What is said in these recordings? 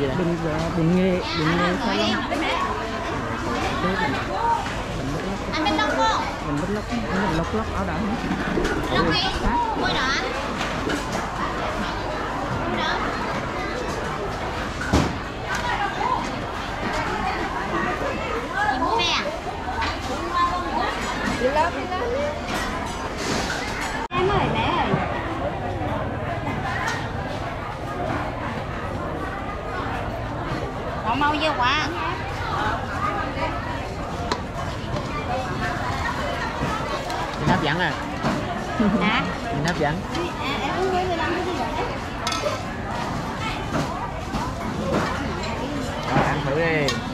gì đây? Bình dạ, bình nghệ, bình nghệ sao lắm. Anh bên lóc không? Mình bên lóc, mình lóc lóc ở đó. Lóc đi. Mua đó à Đi lớp, đi lớp. mau vô quá Nhìn hấp dẫn à? Hả? Nhìn hấp dẫn. Ăn thử đi.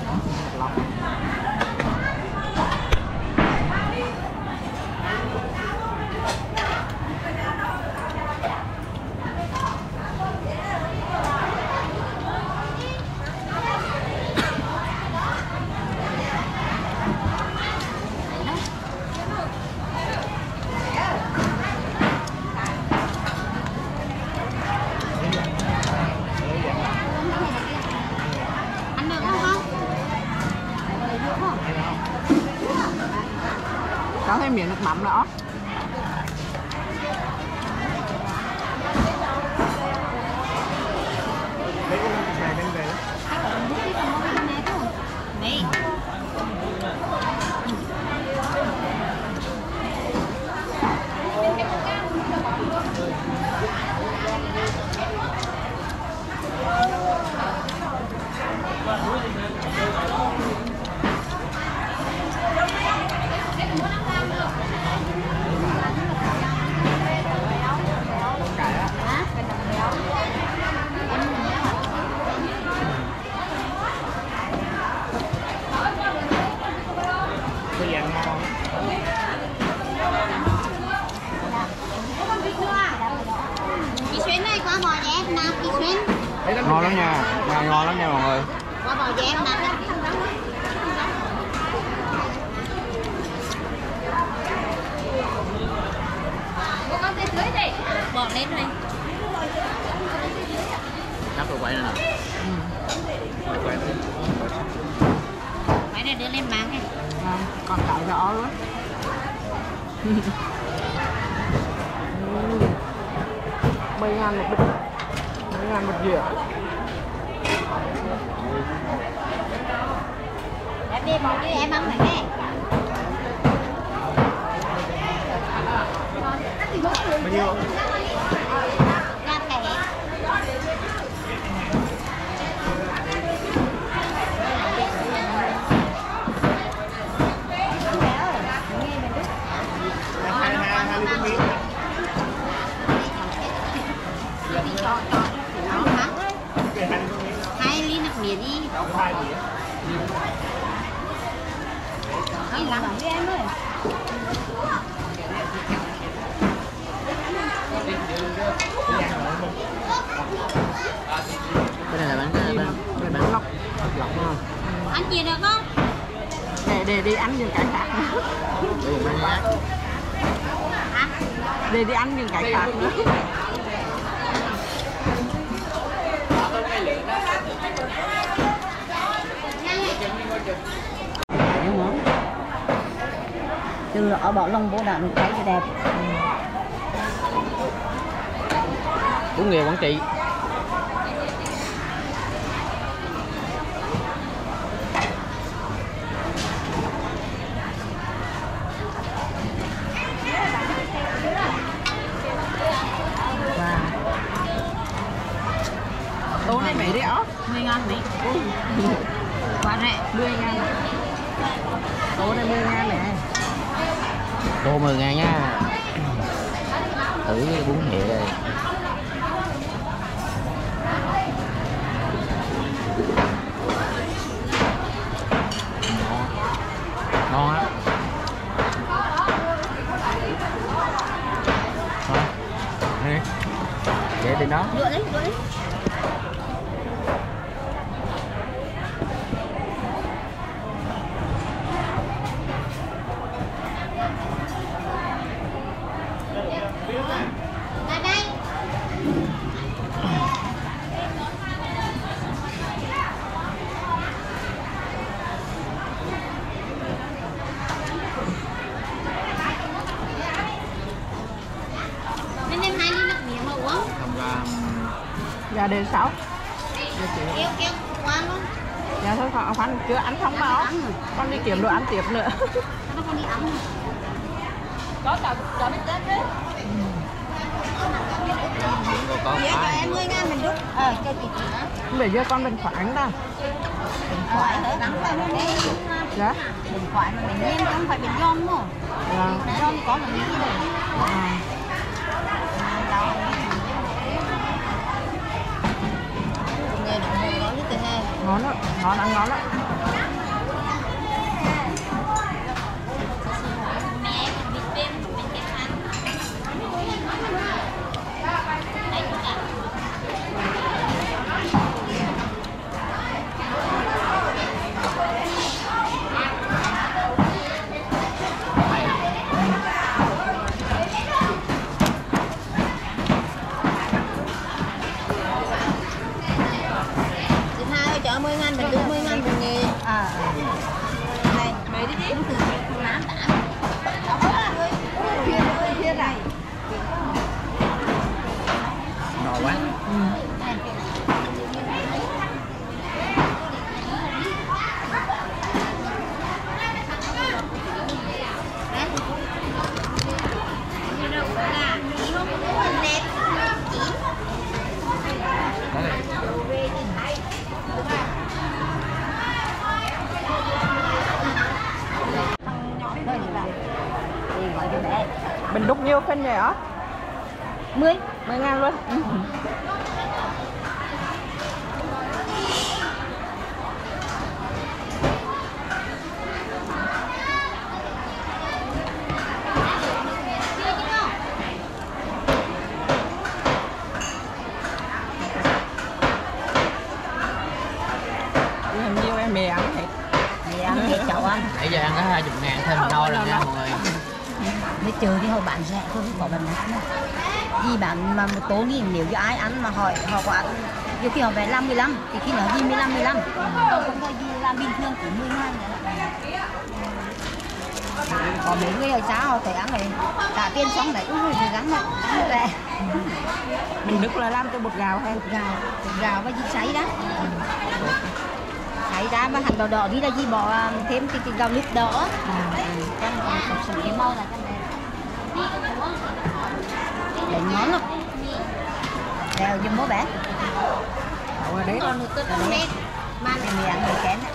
để đi ăn những cái khác nữa. Từ ở bỏ lông bố đạn cái đẹp. Cũng nghề quảng trị. Đấy ó 10 ngàn mấy quá rẻ 10 ngàn Số này 10 ngàn này. Đô 10 ngàn nha. Thử cái bún hẹ đây Ngon Ngon á Thôi Đi Để trên đó lựa đấy lựa đấy ra đây Nên em hai ly nước miếng mà uống Không ra Dạ đến 6 Kêu kêu qua luôn Dạ thôi khoảng khoan chưa ăn xong mà ó Ăn rồi Con đi kiếm đồ ăn tiếp nữa. Nó còn đi ăn rồi Có cả cả bít tết đấy Dạ cho em 10 ngàn mình đút Ờ cho chị chị Bây giờ con mình khoản ta Điện thoại hả? Vào luôn đi. Dạ. Điện thoại mà mình nhem không phải mình dông mà Dạ. Dông có mình nghĩ rồi. À. Ngon lắm, ngon ăn ngon lắm Mẹ mình biết bên mình cái ăn Đây chút ạ Chị Hai ơi chợ 10 ngàn mình được 10 ngàn mình nghề À Này Mày đi đi Từ từ nám đã Đó ơi Thiên ơi thiên này Ngon quá Đó đây Đây là Đi gọi cho mẹ Mình đúc nhiêu phân vậy ó 10 10 ngàn luôn. Hình nhiêu em mì ăn hết Mẹ ăn hết cháu ăn. Nãy giờ ăn có 20 ngàn thêm no rồi nha mọi người Mới trừ thì hồi bán rẻ thôi có bán đắt nữa. Vì bán mà một tố nghìn nếu như ai ăn mà hỏi họ có ăn. Nhiều khi họ về 5 15 thì khi nó đi 15 15 Còn không thôi đi làm bình thường cũng 10 ngàn nữa Có mấy người ở xã họ phải ăn rồi trả tiền xong lại ui thì gắn lại về. Mình đúc là làm từ bột gạo hay? Gạo gạo và gì sấy đó. Sấy ra mà hành đỏ đỏ đi là gì bỏ um, thêm cái, cái gạo lứt đỏ. Cho còn sụp cái màu là cho này để ngon lắm. Đèo giùm bố bé Đậu ở đấy thôi Mà em mì ăn mì kén á.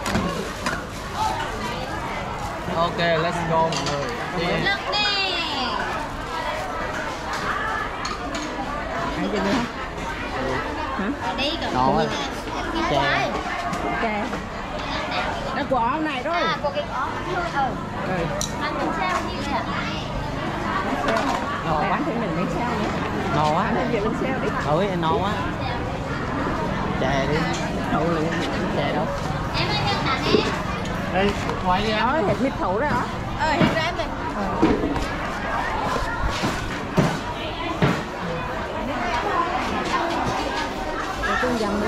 Ok let's go mọi người. Đi. Lực nè Ăn chưa nữa Hả? Ở đây cả Ngon quá. Chè Ok. Nó của này rồi À, có cái có Ờ, Ừ. ăn bánh sao như vậy Ngon quá Bán thêm mình bánh xeo nữa Ngon quá Bán thêm về bánh xeo đi. Ôi ngon quá Chè đi. Đâu là chè đâu? Em ơi, nhân hả nè Đây khoai đi Đó, hết mít thấu rồi hả? Ờ, hiện ra em Rồi. Tôi dầm đi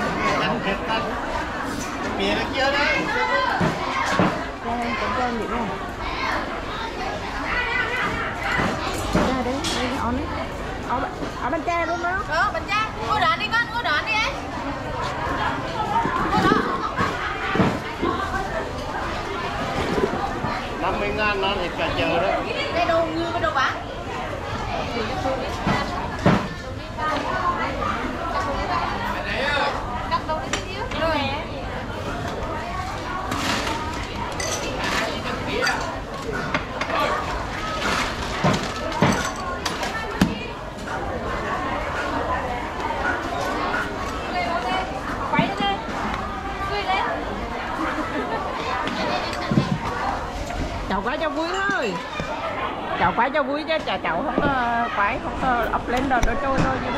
Mì được chưa đấy Cho em, cho em vậy nè Đấy, đây on đấy Ở, ở bên tre luôn đó. Ờ, bánh cha. Ngồi đó đi con, ngồi đó đi em. Đó. 50 ngàn nó thịt cà chờ đó chứ chả cháu không có quái không có ập lên đó đôi trôi thôi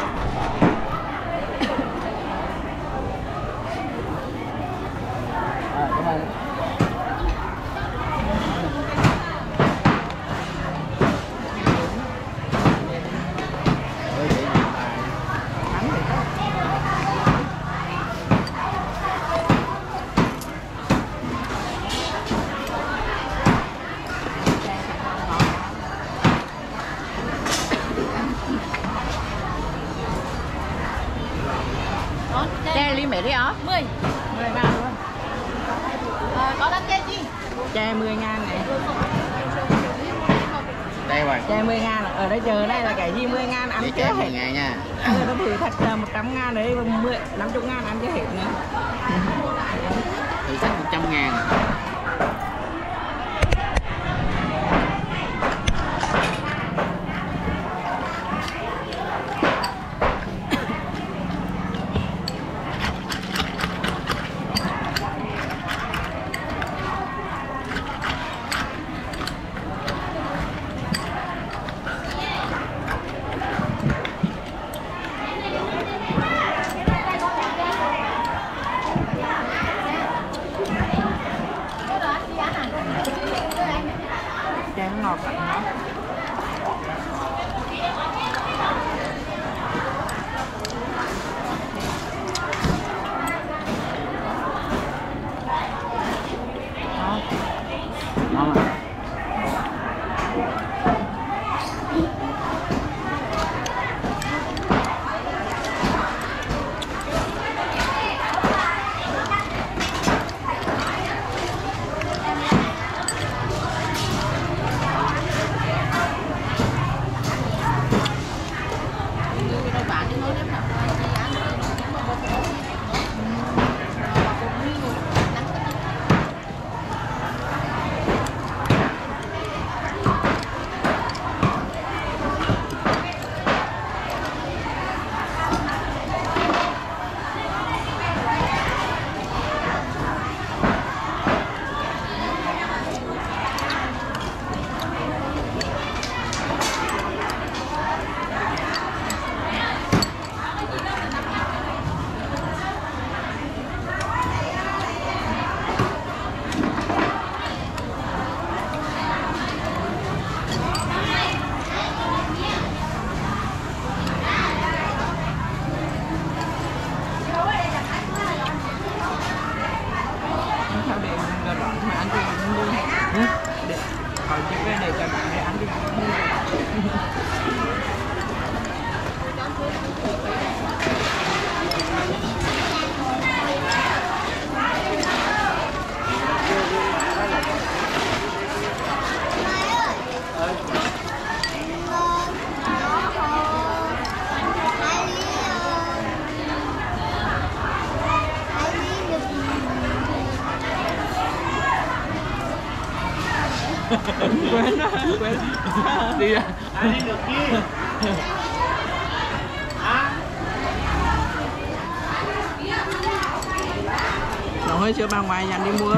nhà đi mua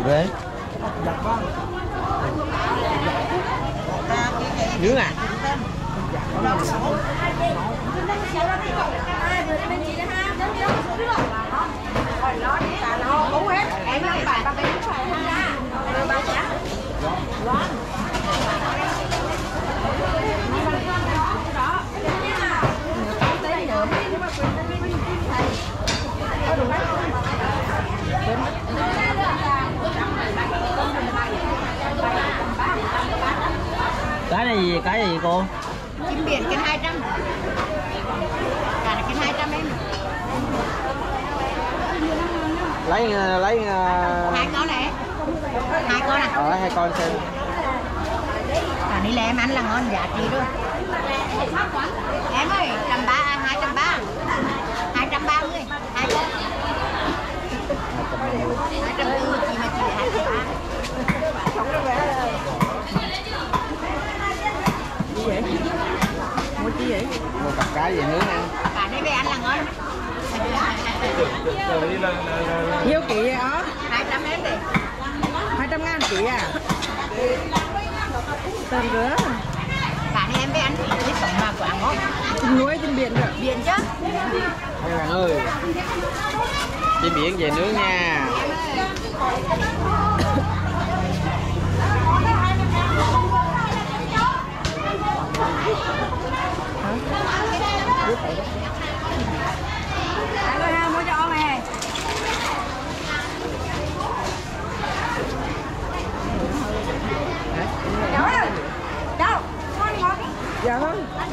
right? Lấy ờ, lấy ờ, hai con này hai con à? ờ, hai con xem. Cả đi em ăn là ngon giá trị luôn. Em ơi trăm ba hai trăm ba. Hai trăm ba mươi. Hai con hai trăm tư chị mà chị hai trăm ba. Mua chi vậy? Mua cặp cái gì nướng ăn. Cả đây về ăn là ngon nhiêu kỹ vậy đó hai trăm em đi 200 ngàn kỹ à? Tên rứa. Đây em về ăn cái sống mà ngon Chim nuôi trên biển rồi biển chứ mấy bạn ơi đi biển về nướng nha. Anh ơi ha, mua cho ông này Cháu ơi Cháu Con ngon dạ vâng. À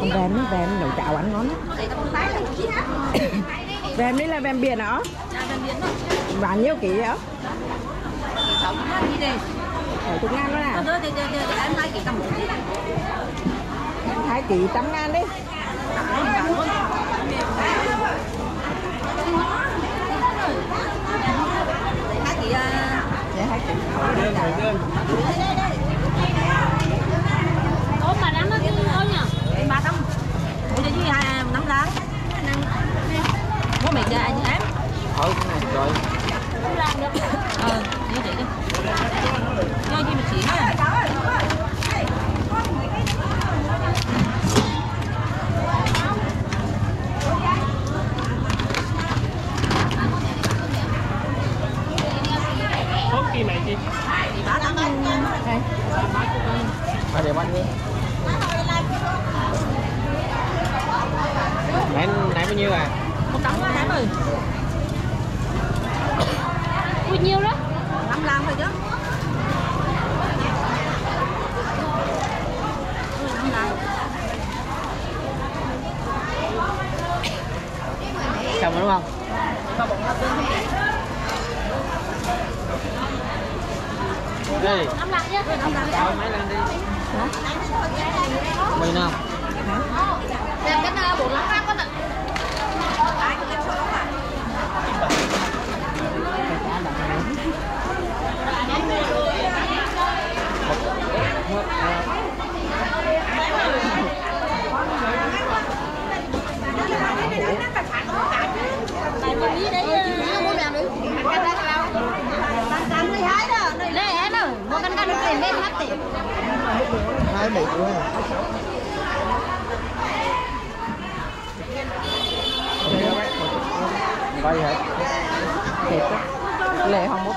con vèm nó vèm nấu cháo ăn ngon. Lắm vèm đấy là vèm biển hả? Bán nhiêu kỹ vậy bảy chục ngàn đó nè hai kỹ trăm ngàn đi dạ hai kỹ Ủa mà đám nó cứ ôi nhờ Ba tấm Bây giờ với hai nắm lá Có mệt ra như em ừ rồi Ờ, như vậy đi Cho gì mà chị ha Ba tấm ba đều ăn đi. Nãy nãy bao nhiêu à? Một tấm quá em ơi Bao nhiêu đó Năm làm thôi chứ Ừ, năm làm xong rồi đúng không đi Năm lạng nhá cao mấy lên đi mày nào Làm cái nào bộ lắm con ạ Tại mình đi đấy Muốn làm đi Lê em ơi Mua căn căn được tiền bên mắt tiền hai bị luôn bay hả thiệt á lệ không có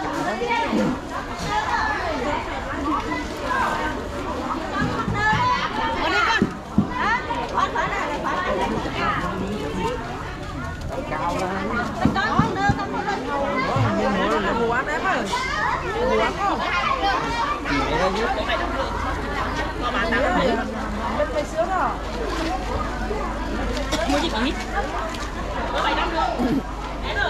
cả đó cao lên mua quán em ơi mua quán không mẹ lên dưới bên mày sướng rồi Mua gì kỹ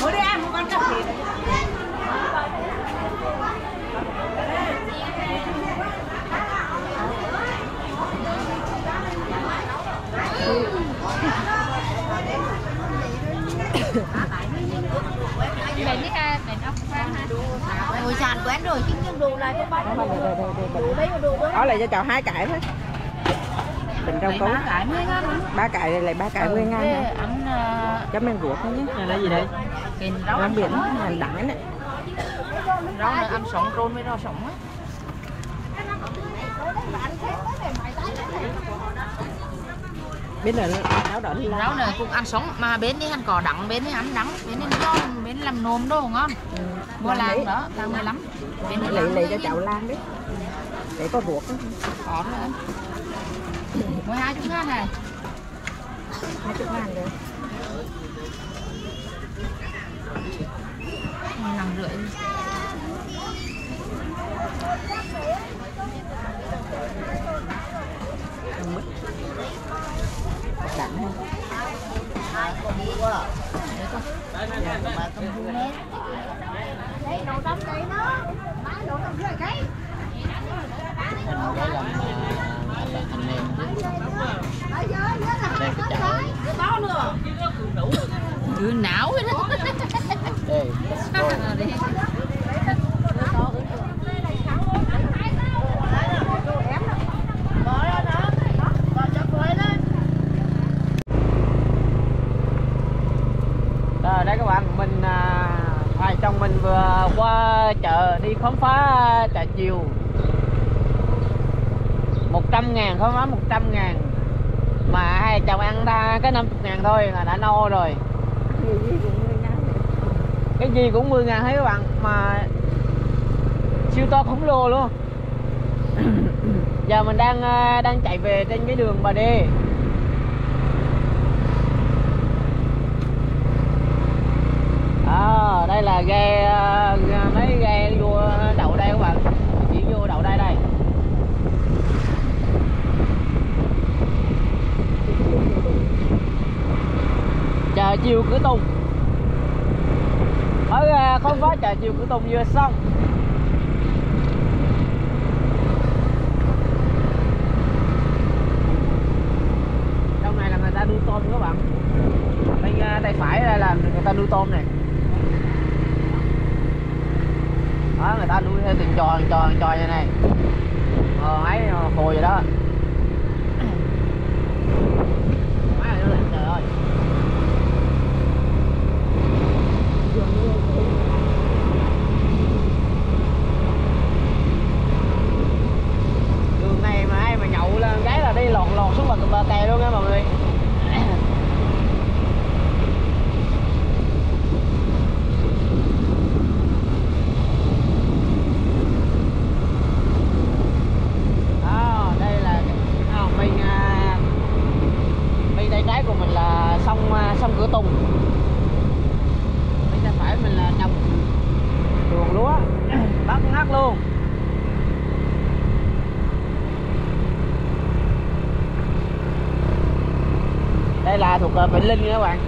Mua đi em, mua con cà phê Bèn đi ha Bèn ốc khoan Ngồi sàn quán rồi, chính nhưng đồ lại có bán Đồ đấy là đồ đó. đó là cho cháu hai cái thôi. Bình rau cấu. cái ba cái này lại ba cái mươi ngàn hả? Ăn cho mình ruột thôi nhé. Lấy gì đây? Rau rau biển hàng đắng này. Rau này ăn sống trôn với rau sống á. Biết là áo đỏ đi rau này cũng ăn sống mà bên đi ăn cỏ đắng bên đi ăn đắng bên đi ngon bên làm nôm đồ ngon mua làng đó làng 15 bên đi lấy lấy cho cháu lan đấy để có ruột đó. có nữa mười hai chục ngàn này hai chục ngàn rồi năm rưỡi. Đẳng không? Đây là anh em đây cái cứ não hết đó đây let's go. Rồi đây các bạn mình à, hai chồng mình vừa qua chợ đi khám phá ờ, trà chiều. 100 ngàn khám phá 100 ngàn. Mà hai chồng ăn ra cái 50 ngàn thôi là đã no rồi. Cái gì cũng 10 ngàn thấy các bạn mà siêu to khổng lồ luôn. Giờ mình đang ờ, đang chạy về trên cái đường Bà Đê. À, đây là ghe à, mấy ghe các bạn. Chuyển vô đậu đây đây. Chờ chiều cửa tùng. Ở không phải chợ chiều cửa tùng vừa xong trong này là người ta nuôi tôm các bạn bên à, tay phải đây là người ta nuôi tôm này đó tiền cho cho cho từng như này. Ờ ấy hồ vậy đó má ơi nó lạnh trời ơi đường này mà ai mà nhậu lên cái là đi lọt lọt xuống bờ bờ kè luôn nha mọi người đó đây là à, bên à, bên tay trái của mình là sông à, sông cửa tùng bên tay phải mình là trồng ruộng lúa bác ngắt luôn đây là thuộc Vĩnh Linh nha các bạn.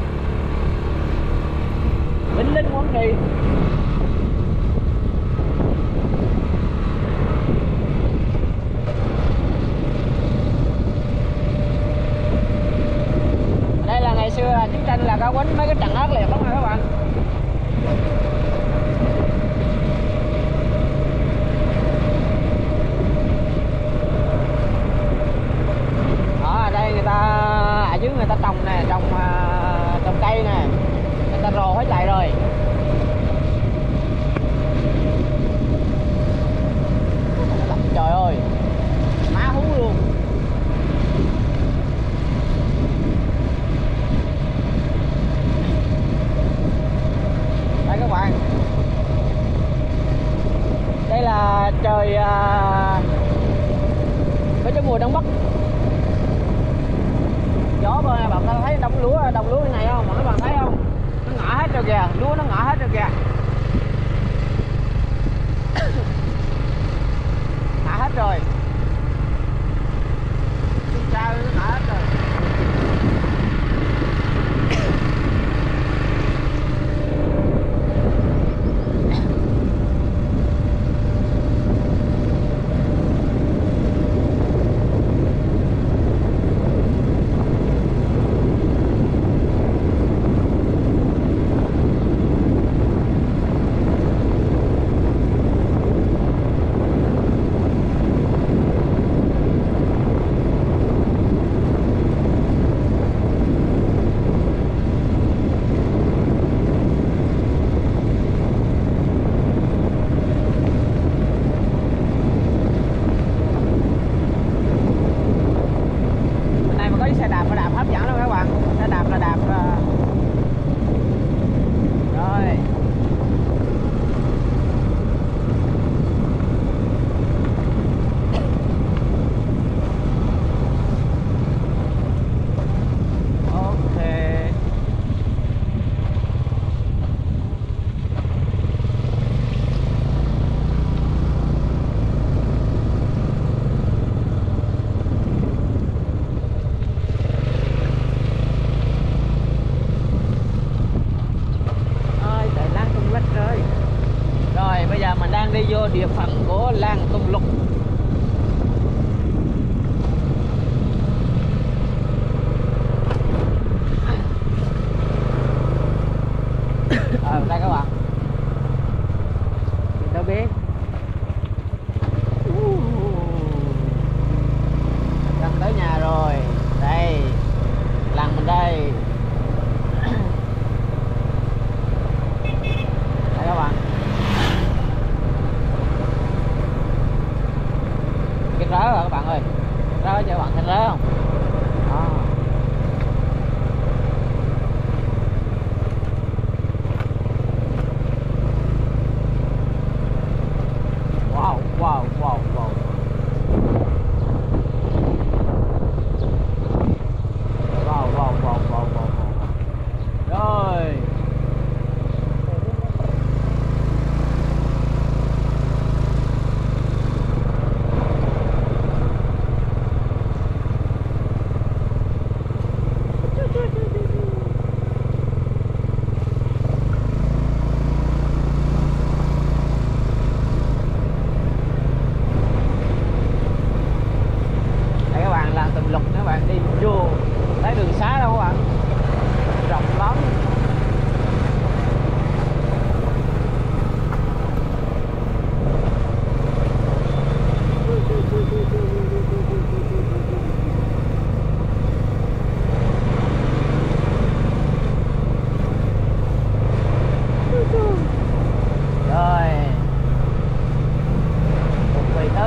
đang đi vô địa phận của làng Công Lục.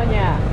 Nhà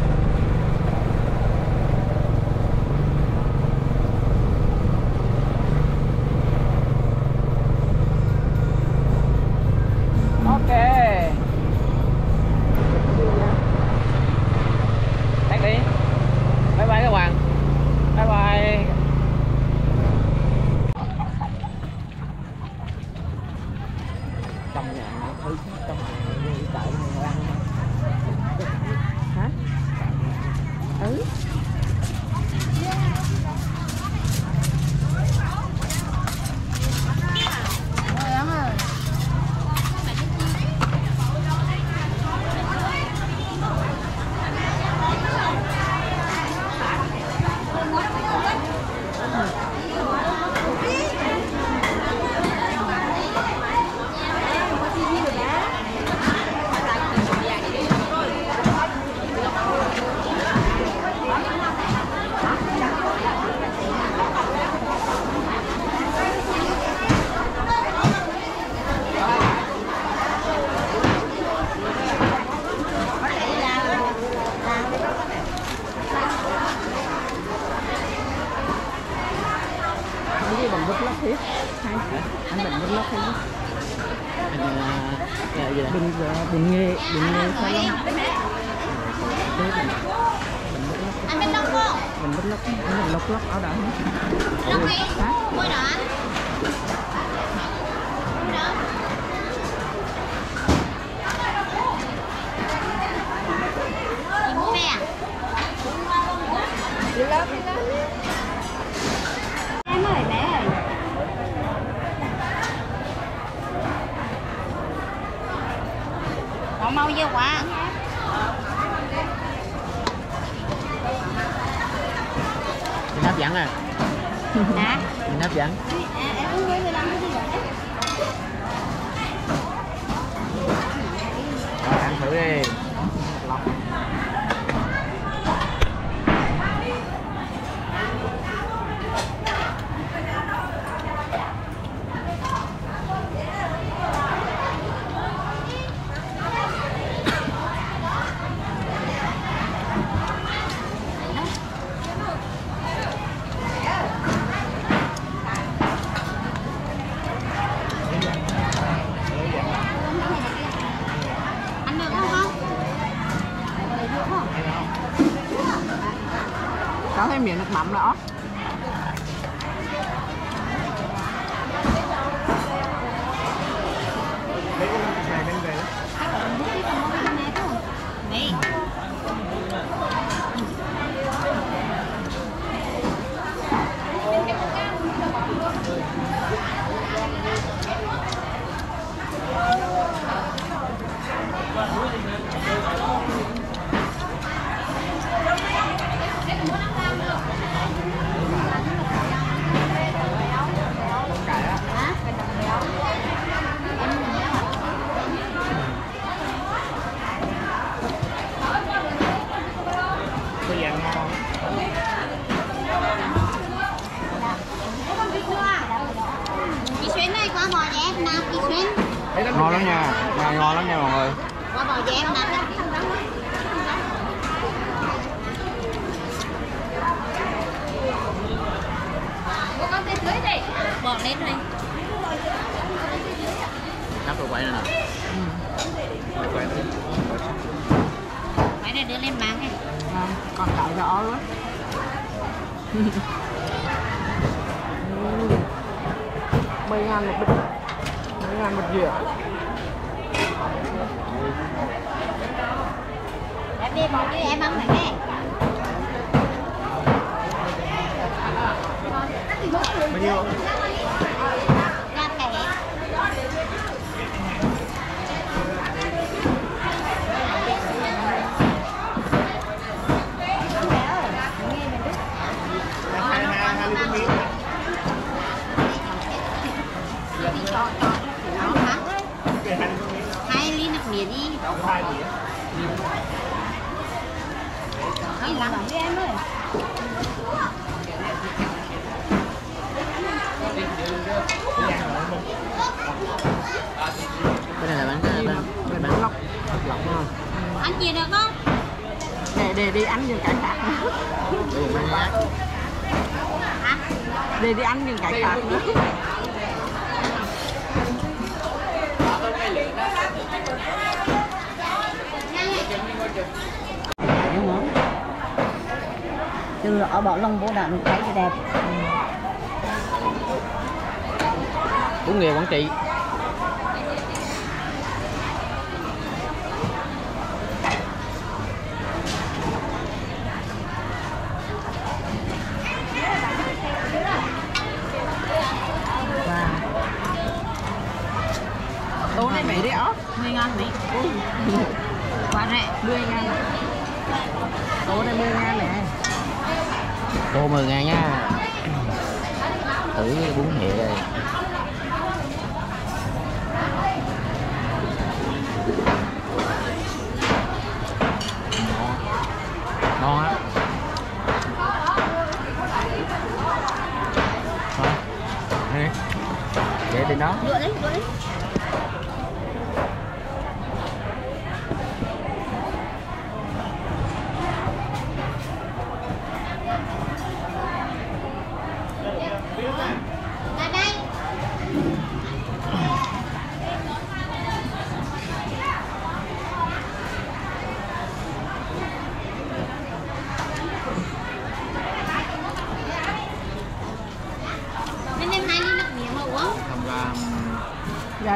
nhiều quá hấp dẫn à? Hả? Hấp dẫn à, Em uống 15 ngon lắm nha. Ngon ngon lắm nha mọi người. Bỏ lên thôi Cắt rồi quay này nè Quay này Quay này đưa lên bán đi. Còn cậu rõ luôn. 10 ngàn một bịch. 10 ngàn một dĩa. Em đi một cái em ăn này nghe Bao nhiêu? Đi đi em ơi cái này là bánh bánh bánh bánh lóc lóc đúng không ăn gì được không để để đi ăn cái nữa bánh ác hả? Để đi ăn những cái khác nữa. Đúng không từ ở bỏ lông bố đạn thấy đẹp. Bún nghề quản trị.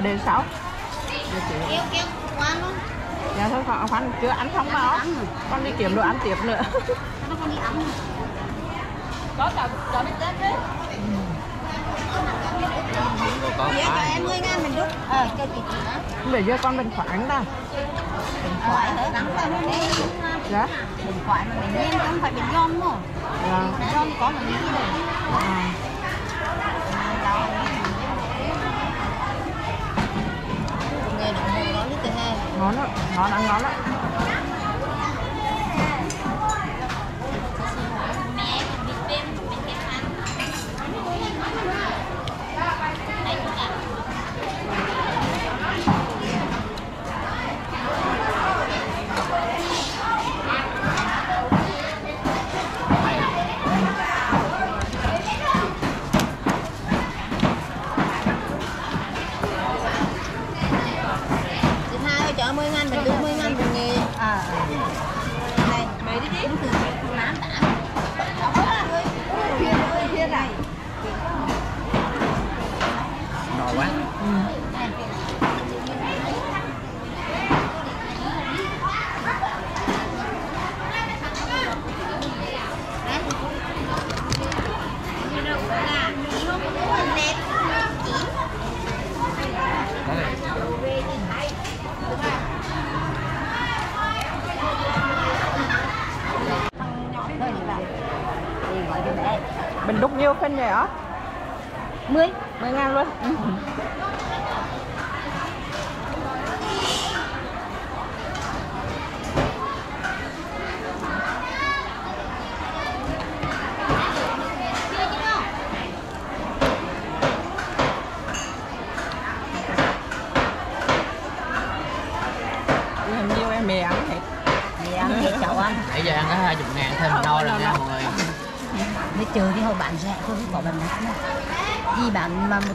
đề 6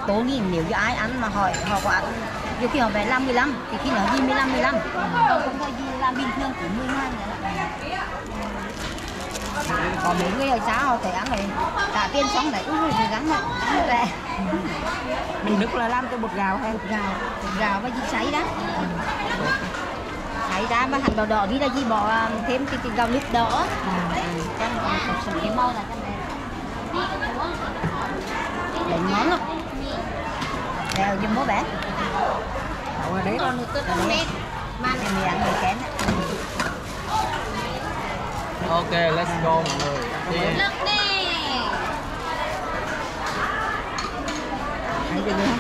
mà tố nghìn nếu như ai ăn mà hỏi họ có ăn Nhiều khi họ phải 5 15 thì khi nó gì 15 15 Không có gì làm bình thường chỉ 10 ngàn Còn mấy người ở xã họ phải ăn này trả tiền xong đấy ui thì gắn mà gắn rẻ mình đức là làm cho bột gạo hay gạo gạo và gì sấy đó. Sấy ra và hành đỏ đỏ đi là gì bỏ um, thêm cái, cái gạo nếp đỏ. Cho còn sẵn cái màu là cho đẹp lấy món lắm đeo cho bố bé ở đấy còn tôi không nên mà này mì ăn mì kén ok let's go mọi người. Đi. Lực đi. Hay chưa nữa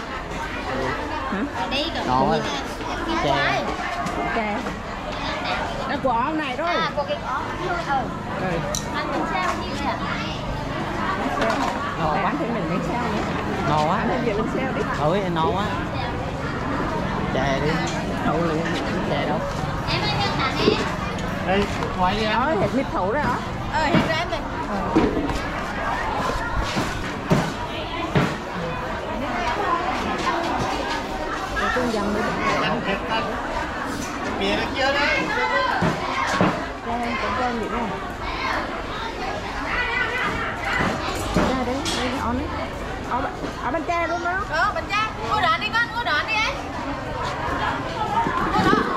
hả? Ở đây cả Ngon quá. Chè. ok. nó của ông này rồi À, có cái có Ừ, rồi ăn bánh sao gì vậy ạ? Ờ, bán thêm mình bánh xeo nữa no quá. Đi. Ôi no quá. Chè đi. Đậu liền chè đâu? Em ơi, nhân thẳng em đây quay đi nói thịt mít thủ đó hả? Ờ, hiện ra em rồi tôi dầm đi bia nó chưa đấy cho em cũng cho em vậy nè ra đấy đây cái on đấy ở ở bên tre luôn đó. Ờ, bánh cha. Ngồi đoạn đi con, ngồi đoạn đi em. Ngồi đoạn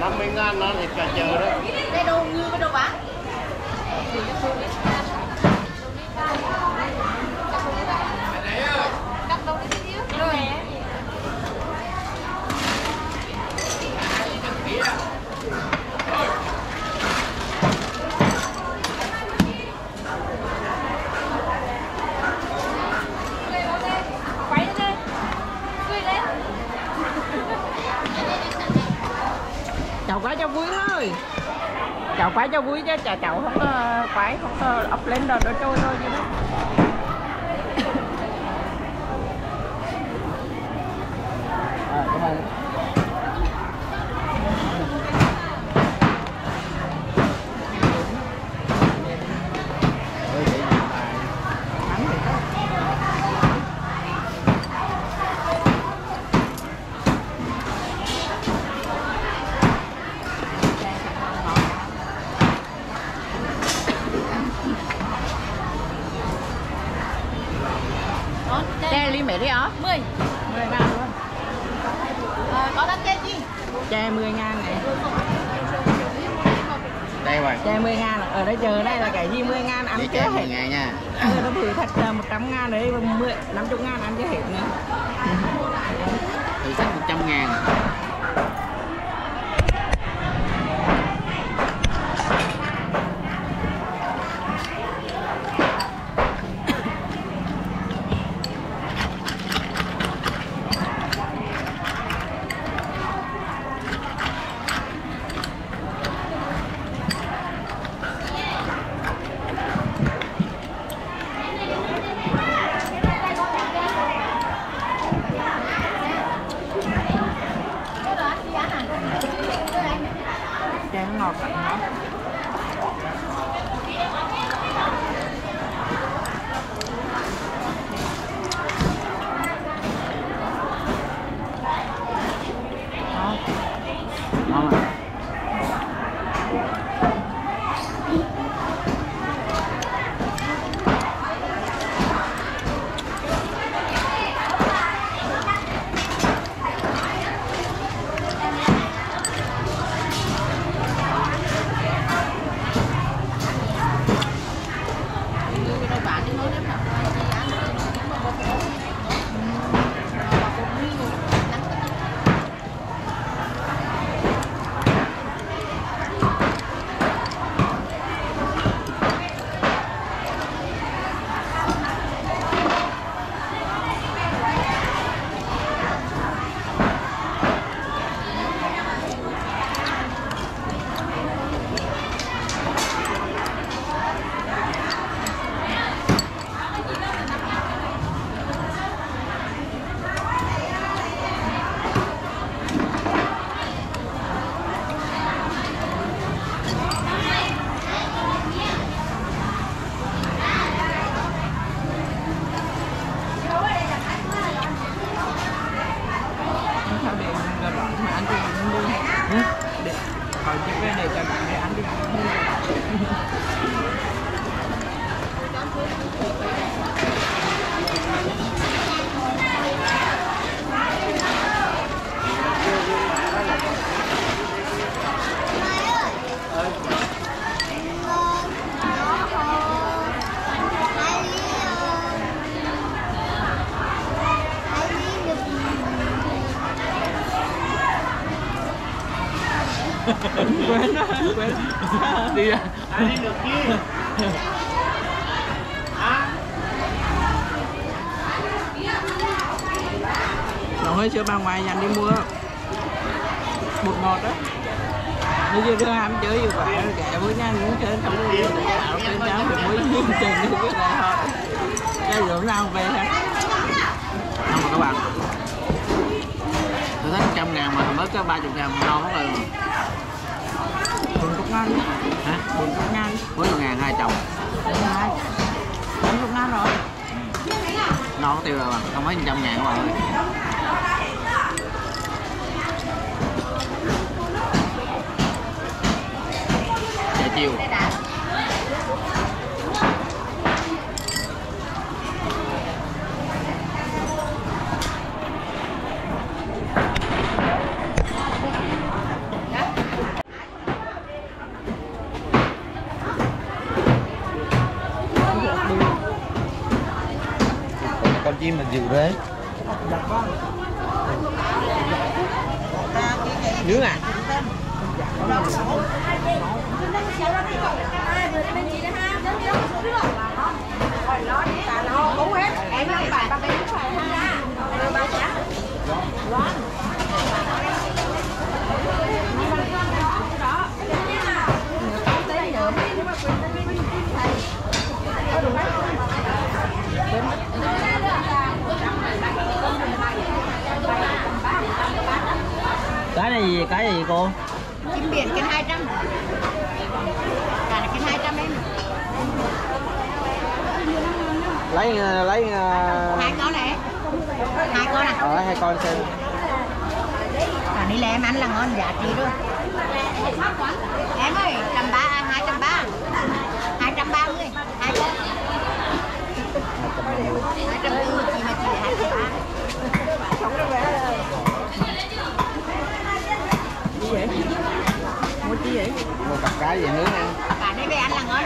50 ngàn nó thịt cà chờ đó. Đây đồ như cái đồ bán Cắt đâu đi xíu Rồi Quay lên đi Quay lên chậu quái cho vui thôi. Chậu quái cho vui chứ chả chậu không có quái không ờ, có ốc lên đâu nó trôi thôi chứ. đó à, cảm ơn Ôi, để nhìn bài. Bắn thì có. Đó, Tre ly mẹ đi ó 10 10 ngàn luôn Ờ, có đăng ký gì? Tre 10 ngàn này đây rồi Tre 10 ngàn ở đây chờ đây là cái gì 10 ngàn ăn đi chưa chè hết 10 ngàn nha nó thật là 100 ngàn đấy 10, 50 ngàn ăn chưa hết nữa. Thử sách 100 ngàn 好了 ra Nó hơi sữa bà ngoài dành đi mua bột ngọt đó. Nó chưa đưa ham chơi như vậy kệ với nha muốn chơi không có gì để tạo cái cháu thì mới nhiên trình như cái này thôi cái rượu nào về ha không mà các bạn. Tôi thấy 100 ngàn mà mới có 30 ngàn mà ngon lắm rồi ngàn hả? Bốn chục ngàn. 40 ngàn hai chồng hai bốn chục ngàn rồi. Ngon tiêu rồi mà. Không mấy trăm ngàn các bạn ơi dạ chiều chim là dịu đấy nướng à Em ơi, bạn bạn bé phải ha. Ba chả cái này gì cái gì cô Chim biển cái 200. Cả là cái 200 em. lấy ờ, lấy Hai con này. Hai con à. ở hai con xem Cả đi em ăn là ngon giá trị luôn. Em ơi, trăm ba, hai trăm ba, hai trăm ba mươi, hai con. Hai trăm ba mươi, chị mà chị hai trăm ba. Gì vậy? Mua chi vậy? Một cặp cái gì nướng ăn là ngon.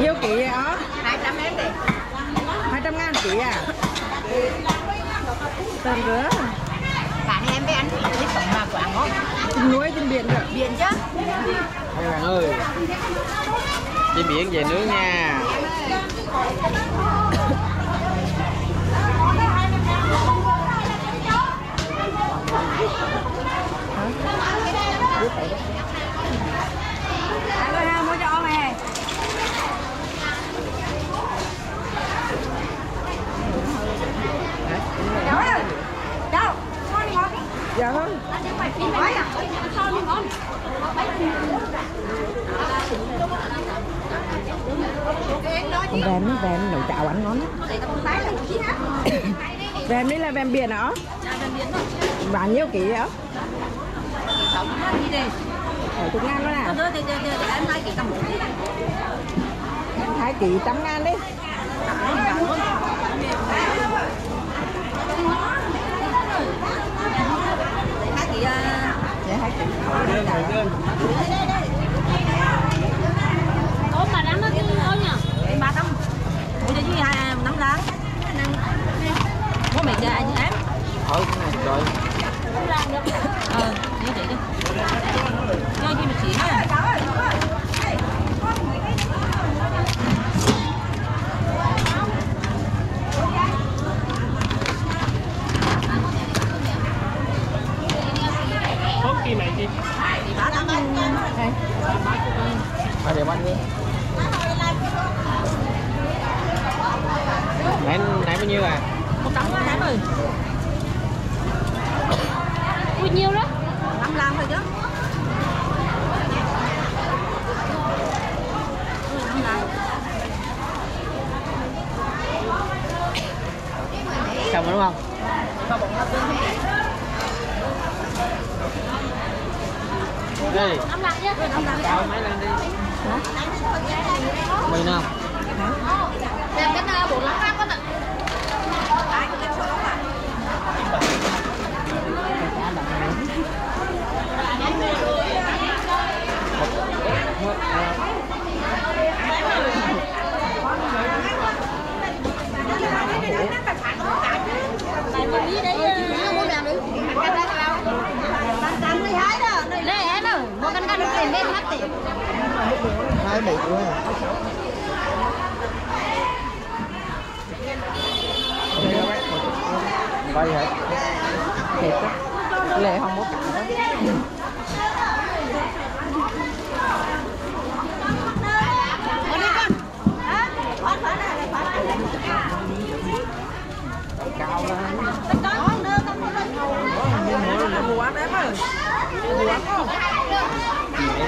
Nhiêu kỹ vậy ó? Hai trăm em đi. 200 ngàn kỹ à? Tầm rửa bạn em em anh ăn thích sống mà anh ngon. Nuôi trên biển rồi Biển chứ. hai bạn ơi, đi biển về nướng nha mua cho ông này. Cháu ơi. Cháu, ngon đi ngon đi. Dạ vâng Nói à? Vèm nó vèm nấu chảo ăn ngon lắm Vèm đấy là vèm biển hả? Bán nhiêu kỹ hả? Bảy chục ngàn đó nè. Hai kỹ trăm ngàn đi. Dạ hai kỹ Ủa mà đánh nó chứ ôi nhờ ba mua cho chị hai năm lá. Mua mày cho anh em cái này rồi ờ như vậy đi cho chị một chỉ ha ba trăm ba ăn đi nãy nãy bao nhiêu à? Một trăm nãy ơi Bao nhiêu đó năm lam thôi chứ xong rồi đúng không đây. Năm lạng nhá. Cao mấy lần đi. Mày nào Làm cái nào bốn lạng năm con ạ Tại mình đi đấy Mua làm đi hai bộ quá Vay hả? thiệt á lệ không có đó. Cao lên. Mua quán em ơi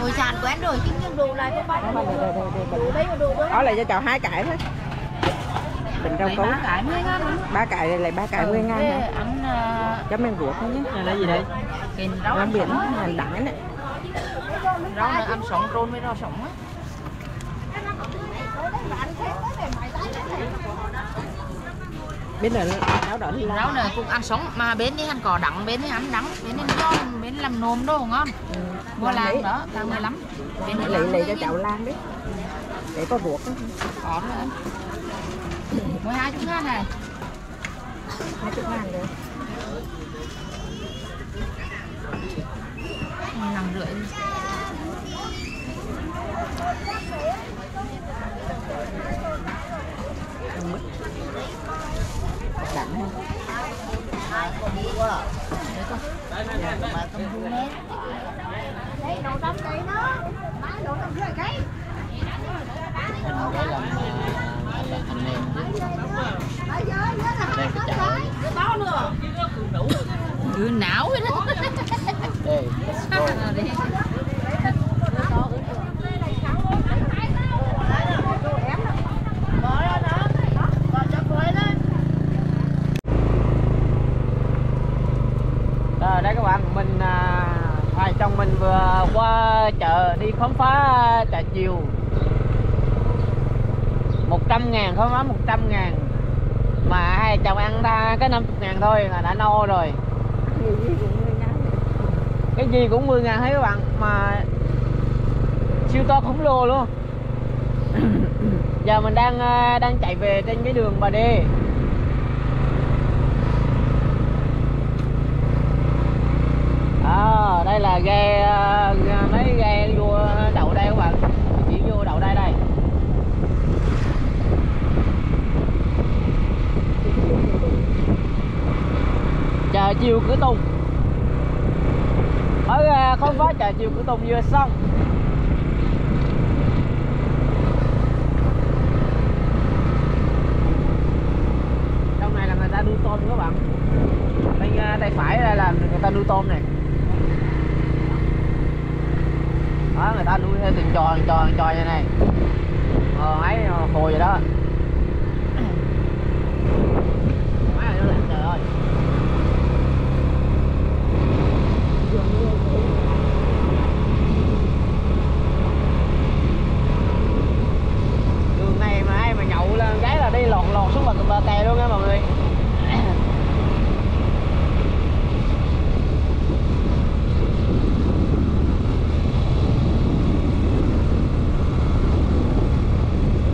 ngồi sàn quán rồi chứ nhưng đồ này có bán đồ đấy đồ đó ở lại cho cháu hai cái thôi. Bình rau cấu ba cái này lại ba cái nguyên ngang chấm ăn ruột không nhé. Này là gì đây? Rau ăn biển, hành đẳng này. Rau này ăn sống trôn với rau sống á. Bên này rau đỏ là... Rau này cũng ăn sống mà bên đi ăn cỏ đắng, bên đi ăn đắng, bên đi ngon, bên làm nôm đồ ngon. Ừ. Mua làng đó, tao nghe lắm. Bên này lấy lấy cho cháu làng đấy. Để có ruột đó. Có nữa. 12 chúng ngàn này. 20 ngàn rồi. Năm rưỡi đắng ha Để làm là anh em chứ Đây cái chợ cứ não hết đó Đây, let's go rồi đây các bạn, mình à, hai chồng mình vừa qua chợ đi khám phá chợ chiều. 100 ngàn khám phá 100 ngàn. Mà hai chồng ăn ra cái 50 ngàn thôi là đã no rồi. Cái gì cũng 10 ngàn hết các bạn Mà siêu to khổng lồ luôn. Giờ mình đang ờ, đang chạy về trên cái đường Bà Đê. À, đây là ờ, ghe mấy ghe vô đậu đây các bạn. Chỉ vô đậu đây đây. Chờ chiều cửa tùng ở à, không có chợ chiều của tùng vừa xong. Trong này là người ta nuôi tôm các bạn. Bên à, tay phải đây là người ta nuôi tôm này. Đó, người ta nuôi theo từng tròn từng trò như này. Ờ ấy à, hồi vậy đó Má ơi, nó lạnh trời ơi đường này mà ai mà nhậu lên cái là đi lọt lọt xuống bờ bờ kè luôn nha mọi người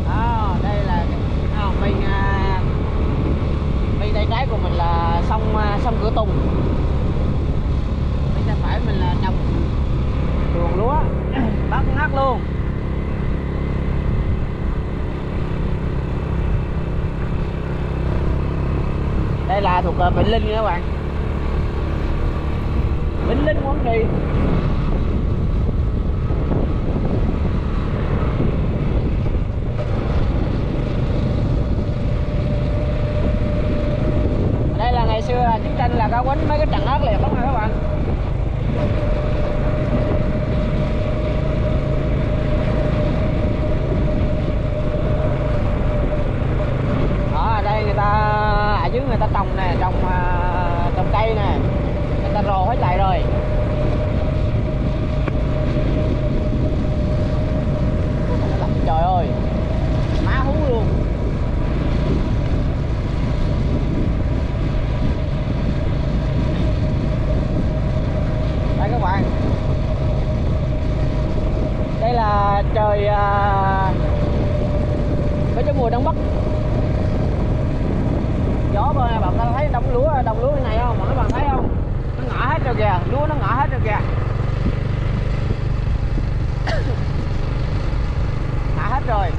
đó đây là à, bên à, bên tay trái của mình là sông à, sông cửa tùng bên tay phải mình là trồng ruộng lúa bắt ngắt luôn đây phải Linh nha các bạn. Rồi